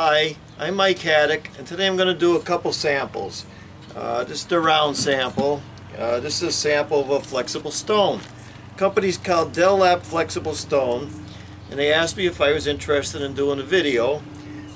Hi, I'm Mike Haduck, and today I'm going to do a couple samples. Uh, this is a round sample. Uh, this is a sample of a flexible stone. The company's called Delap Flexible Stone, and they asked me if I was interested in doing a video.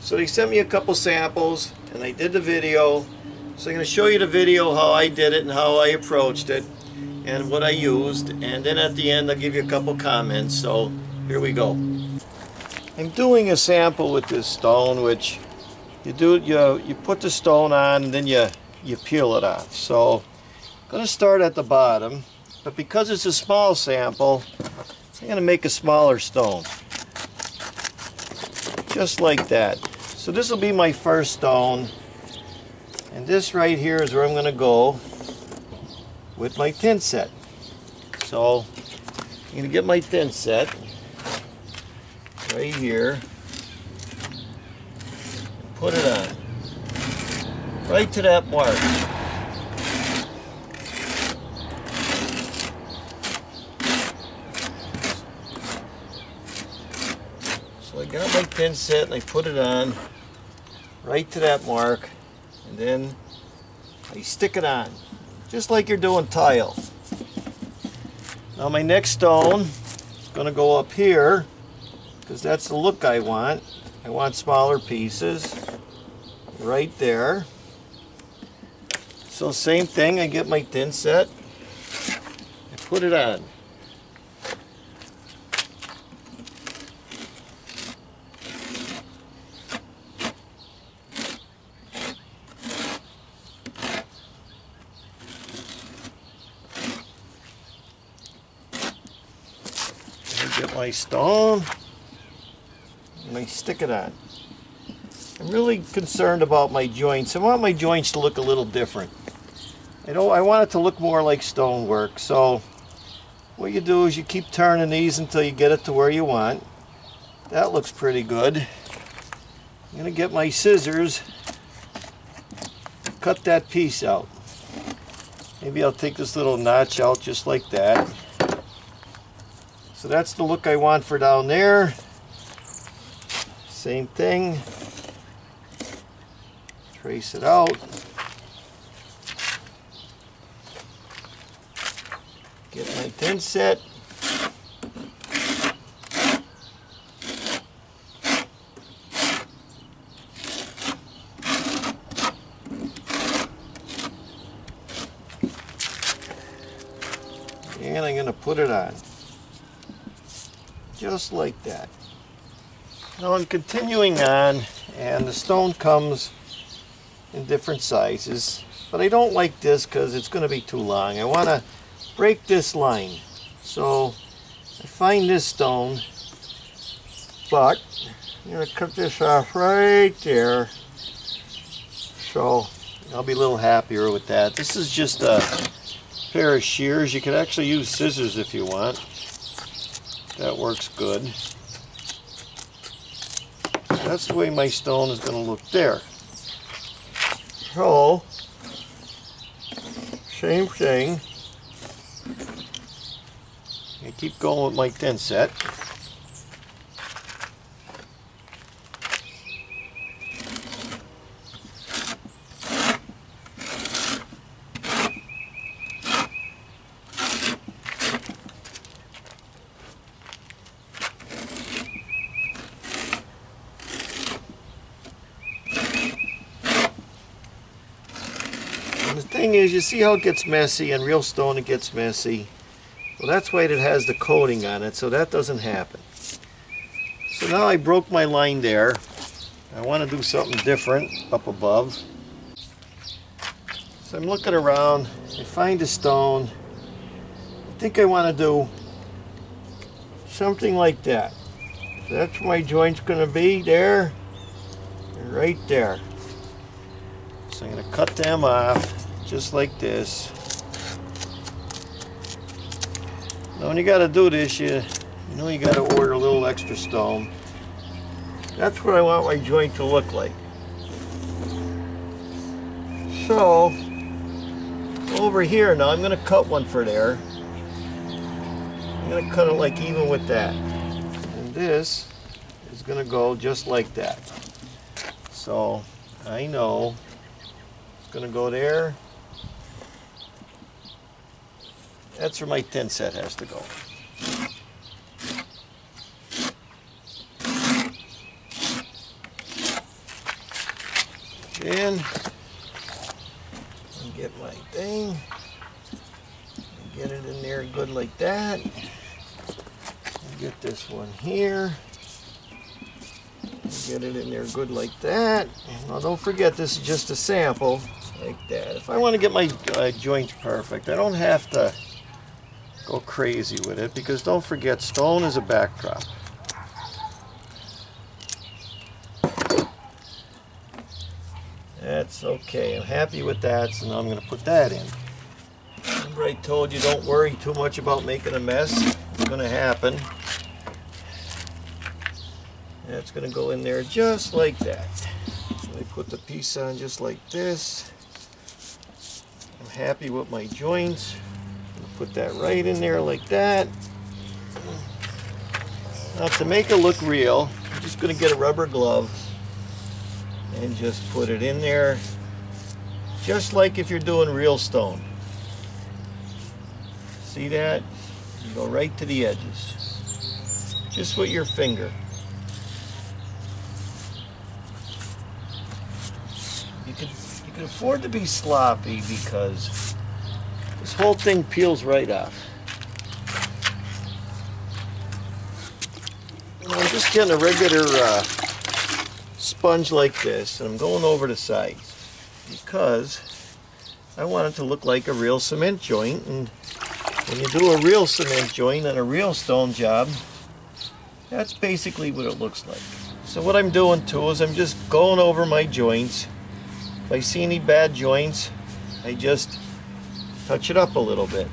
So they sent me a couple samples, and I did the video. So I'm going to show you the video, how I did it and how I approached it, and what I used. And then at the end, I'll give you a couple comments. So here we go. I'm doing a sample with this stone, which you do you you put the stone on and then you you peel it off. So I'm going to start at the bottom, but because it's a small sample, I'm going to make a smaller stone, just like that. So this will be my first stone, and this right here is where I'm going to go with my thin set. So I'm going to get my thin set right here. Put it on. Right to that mark. So I got my thin set and I put it on right to that mark and then I stick it on just like you're doing tile. Now my next stone is going to go up here because that's the look I want. I want smaller pieces right there. So same thing, I get my thin set, I put it on. get my stone and I stick it on. I'm really concerned about my joints. I want my joints to look a little different. I know I want it to look more like stonework. So what you do is you keep turning these until you get it to where you want. That looks pretty good. I'm going to get my scissors, cut that piece out. Maybe I'll take this little notch out just like that. So that's the look I want for down there. Same thing. Trace it out. Get my thin set. And I'm going to put it on. Just like that. Now I'm continuing on and the stone comes in different sizes but I don't like this because it's going to be too long. I want to break this line so I find this stone but I'm going to cut this off right there so I'll be a little happier with that. This is just a pair of shears. You could actually use scissors if you want. That works good. That's the way my stone is going to look there. So, same thing. I keep going with my thin set. And the thing is, you see how it gets messy, and real stone it gets messy. Well, that's why it has the coating on it, so that doesn't happen. So now I broke my line there. I want to do something different up above. So I'm looking around, I find a stone. I think I want to do something like that. That's where my joint's going to be, there, and right there. So I'm going to cut them off just like this. Now when you got to do this, you, you know you got to order a little extra stone. That's what I want my joint to look like. So, over here now, I'm going to cut one for there. I'm going to cut it like even with that. And this is going to go just like that. So I know it's going to go there. That's where my thin set has to go. And get my thing. Get it in there good like that. Get this one here. Get it in there good like that. Now don't forget this is just a sample like that. If I want to get my uh, joints perfect, I don't have to go crazy with it because don't forget stone is a backdrop. That's okay. I'm happy with that, so now I'm going to put that in. Remember I told you don't worry too much about making a mess. It's going to happen. That's going to go in there just like that. I put the piece on just like this. I'm happy with my joints. Put that right in there like that. Now to make it look real, I'm just going to get a rubber glove and just put it in there just like if you're doing real stone. See that? You go right to the edges. Just with your finger. You can, you can afford to be sloppy because this whole thing peels right off. I'm just getting a regular uh, sponge like this and I'm going over the sides because I want it to look like a real cement joint and when you do a real cement joint on a real stone job that's basically what it looks like. So what I'm doing too is I'm just going over my joints. If I see any bad joints I just touch it up a little bit.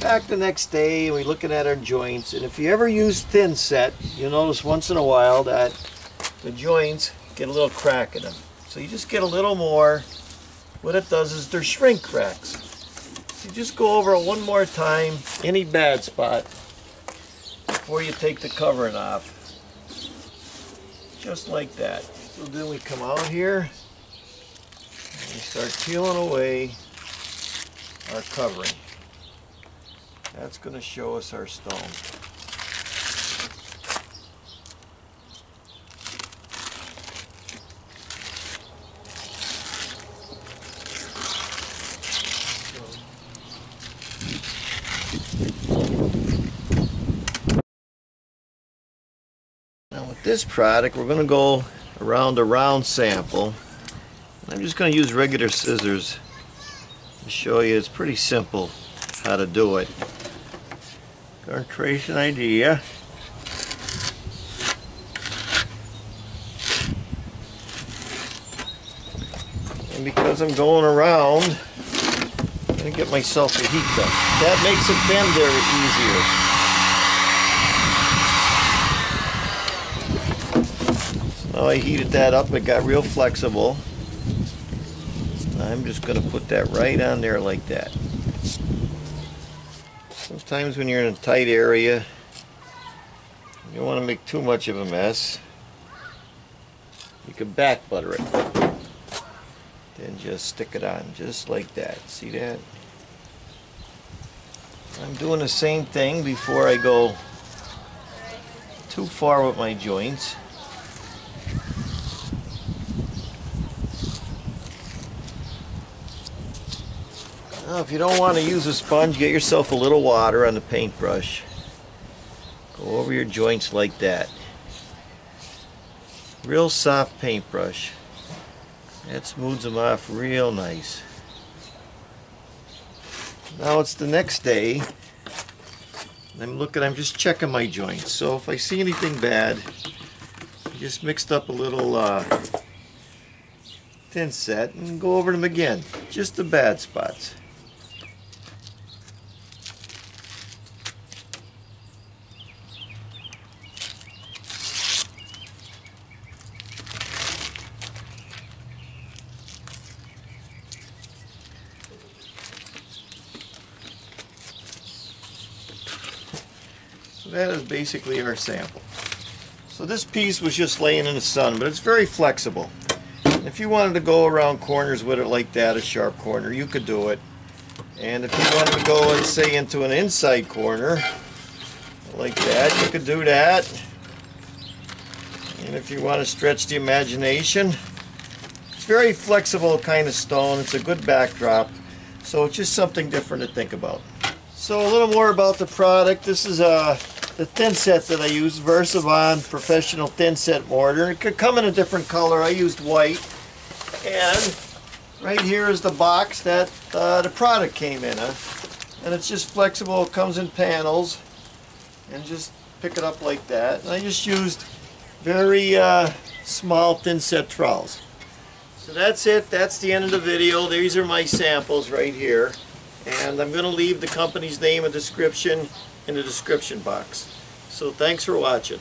Back the next day we're looking at our joints and if you ever use thin set you'll notice once in a while that the joints get a little crack in them. So you just get a little more. What it does is they're shrink cracks. So you just go over it one more time, any bad spot, before you take the covering off. Just like that. So then we come out here and we start peeling away our covering. That's going to show us our stone. Now with this product, we're going to go around a round sample. I'm just going to use regular scissors to show you. It's pretty simple how to do it. Gonna trace an idea. And because I'm going around, I'm gonna get myself a heat gun. That makes it bend there easier. Now I heated that up, it got real flexible. I'm just going to put that right on there like that. Sometimes when you're in a tight area, you don't want to make too much of a mess. You can back butter it. Then just stick it on just like that. See that? I'm doing the same thing before I go too far with my joints. Now, if you don't want to use a sponge, get yourself a little water on the paintbrush. Go over your joints like that. Real soft paintbrush. That smooths them off real nice. Now it's the next day. I'm looking, I'm just checking my joints. So if I see anything bad, I just mixed up a little uh, thin set and go over them again. Just the bad spots. That is basically our sample. So this piece was just laying in the sun, but it's very flexible. If you wanted to go around corners with it like that, a sharp corner, you could do it. And if you wanted to go and say into an inside corner, like that, you could do that. And if you want to stretch the imagination, it's very flexible kind of stone. It's a good backdrop. So it's just something different to think about. So a little more about the product. This is uh, the thin set that I use, VersaBond Professional Thin Set Mortar. It could come in a different color. I used white. And right here is the box that uh, the product came in. Huh? And it's just flexible. It comes in panels. And just pick it up like that. And I just used very uh, small thin set trowels. So that's it. That's the end of the video. These are my samples right here. And I'm going to leave the company's name and description in the description box. So thanks for watching.